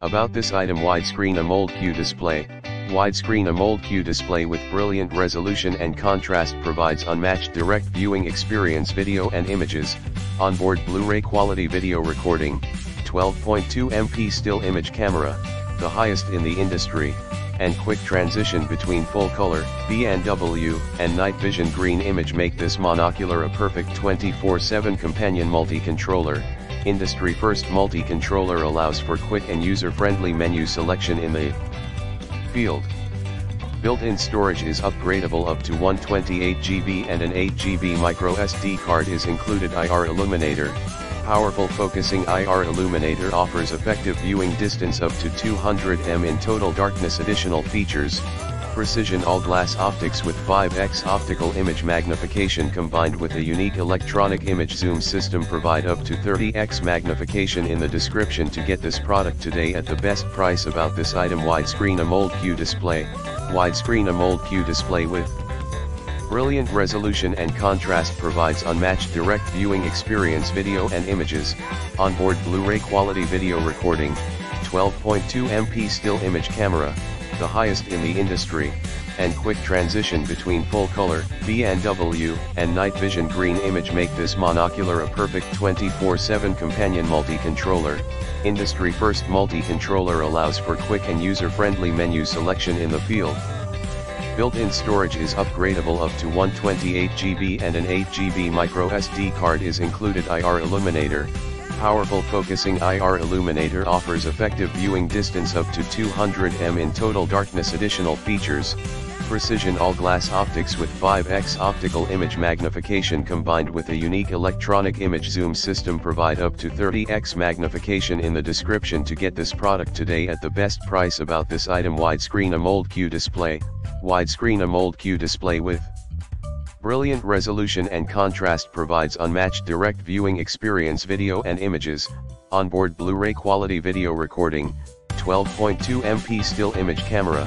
About this item widescreen AMOLED Q display, widescreen AMOLED Q display with brilliant resolution and contrast provides unmatched direct viewing experience video and images, onboard Blu-ray quality video recording, 12.2 MP still image camera, the highest in the industry, and quick transition between full color, B&W, and night vision green image make this monocular a perfect 24-7 companion multi-controller. Industry first multi-controller allows for quick and user-friendly menu selection in the field. Built-in storage is upgradable up to 128GB and an 8GB micro SD card is included. IR illuminator, powerful focusing IR illuminator offers effective viewing distance up to 200 m in total darkness. Additional features, precision all-glass optics with 5x optical image magnification combined with a unique electronic image zoom system provide up to 30x magnification in the description to get this product today at the best price about this item widescreen AMOLED Q display, widescreen AMOLED Q display with Brilliant resolution and contrast provides unmatched direct viewing experience video and images, onboard Blu-ray quality video recording, 12.2 MP still image camera, the highest in the industry, and quick transition between full color, B&W, and night vision green image make this monocular a perfect 24-7 companion multi-controller. Industry first multi-controller allows for quick and user-friendly menu selection in the field. Built-in storage is upgradable up to 128GB and an 8GB micro SD card is included IR illuminator. Powerful focusing IR illuminator offers effective viewing distance up to 200m in total darkness. Additional features, precision all-glass optics with 5x optical image magnification combined with a unique electronic image zoom system provide up to 30x magnification in the description. To get this product today at the best price about this item widescreen AMOLED Q display, widescreen AMOLED Q display with brilliant resolution and contrast provides unmatched direct viewing experience video and images, onboard Blu-ray quality video recording, 12.2 MP still image camera,